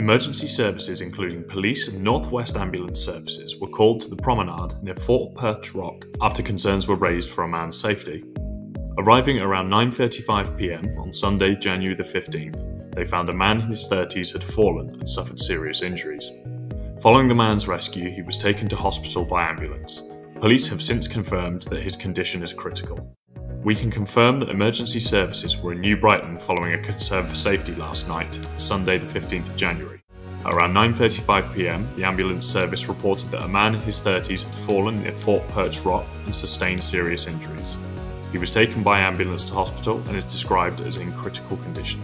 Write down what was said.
Emergency services, including police and Northwest Ambulance Services, were called to the promenade near Fort Perch Rock after concerns were raised for a man's safety. Arriving around 9:35 p.m. on Sunday, January the 15th, they found a man in his 30s had fallen and suffered serious injuries. Following the man's rescue, he was taken to hospital by ambulance. Police have since confirmed that his condition is critical. We can confirm that emergency services were in New Brighton following a concern for safety last night, Sunday the 15th of January. Around 9.35pm, the ambulance service reported that a man in his 30s had fallen near Fort Perch Rock and sustained serious injuries. He was taken by ambulance to hospital and is described as in critical condition.